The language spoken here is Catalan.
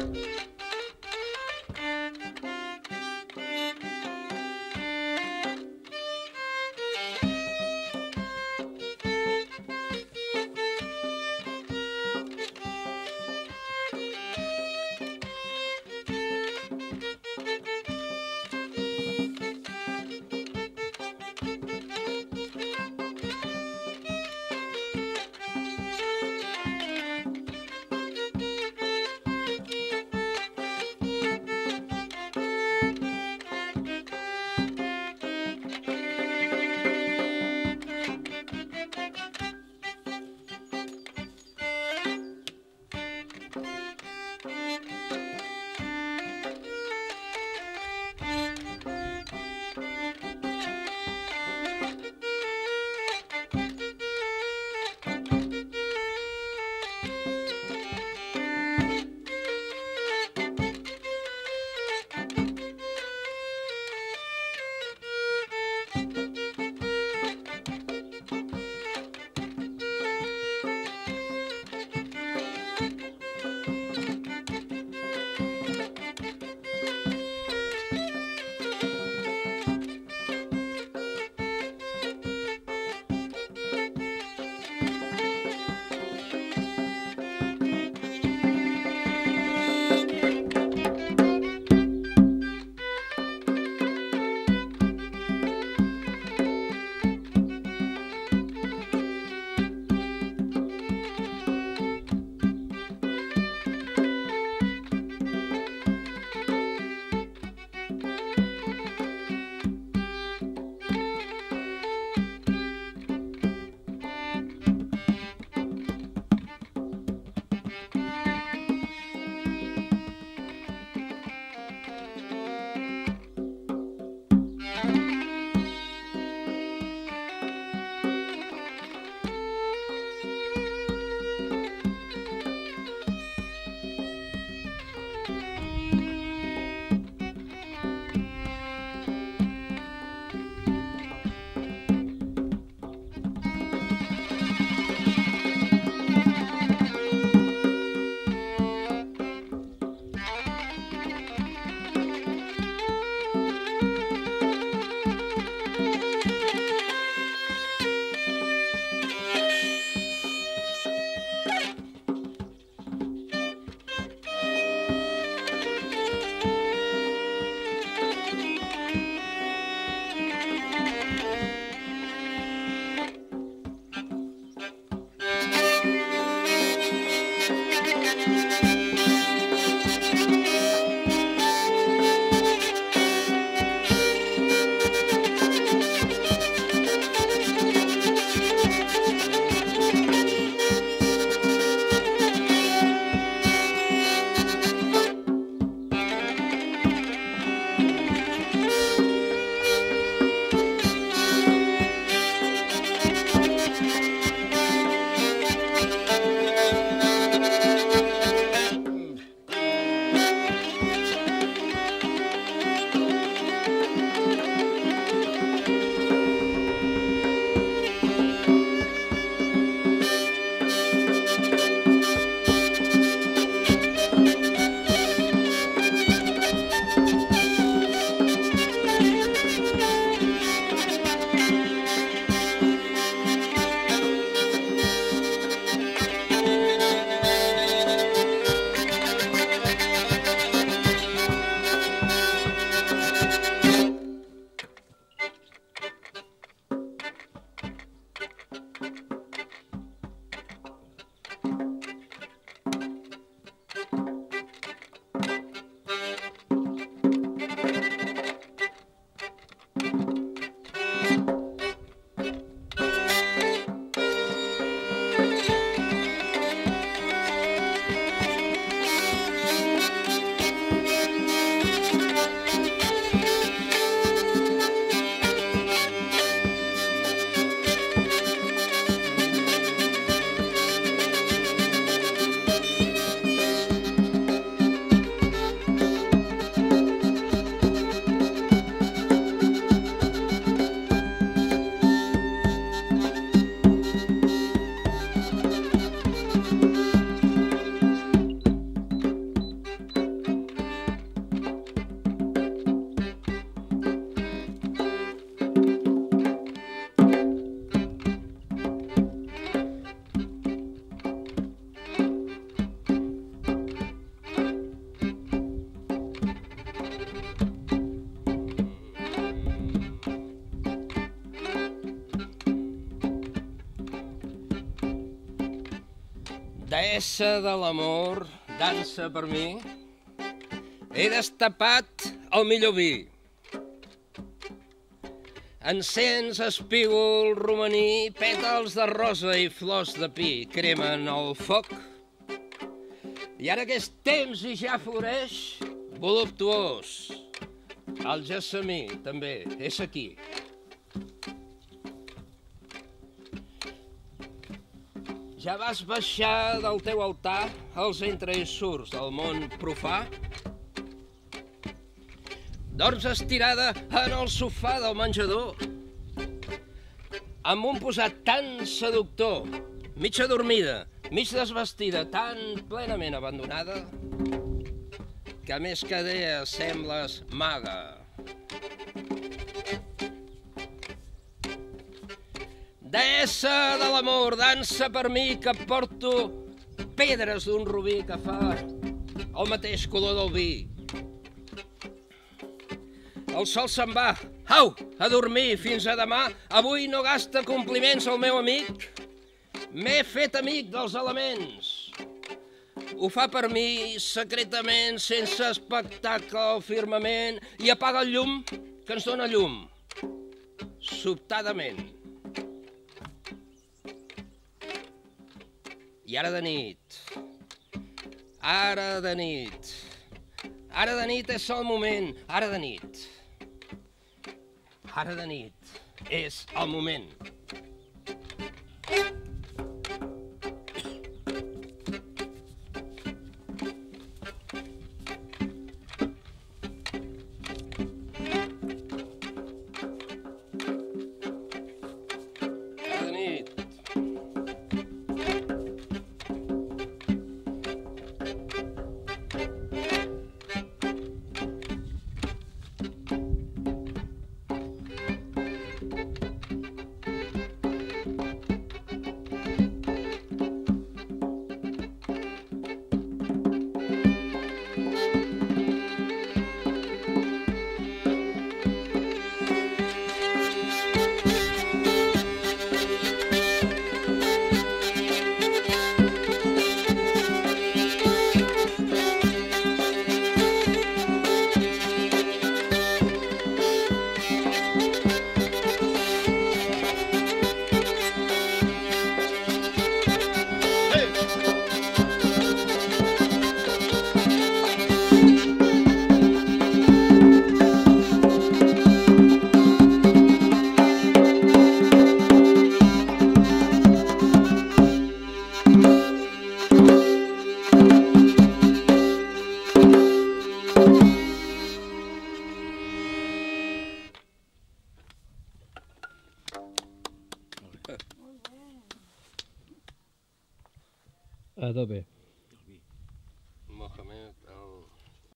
Yeah. Deessa de l'amor, dansa per mi. He destapat el millor vi. Encens, espígol, romaní, pètals de rosa i flors de pi cremen el foc. I ara que és temps i ja floreix, voluptuós. El gessamí, també, és aquí. Ja vas baixar del teu altar els entreissurts del món profà? Dorms estirada en el sofà del menjador, amb un posat tan seductor, mig adormida, mig desvestida, tan plenament abandonada, que més que dea sembles maga. Deessa de l'amor, dansa per mi que porto pedres d'un rubí que fa el mateix color del vi. El sol se'n va. Au, a dormir fins a demà. Avui no gasta compliments el meu amic. M'he fet amic dels elements. Ho fa per mi secretament, sense espectacle al firmament, i apaga el llum que ens dóna llum. Sobtadament. I ara de nit. Ara de nit. Ara de nit és el moment. Ara de nit. Ara de nit és el moment. A tope.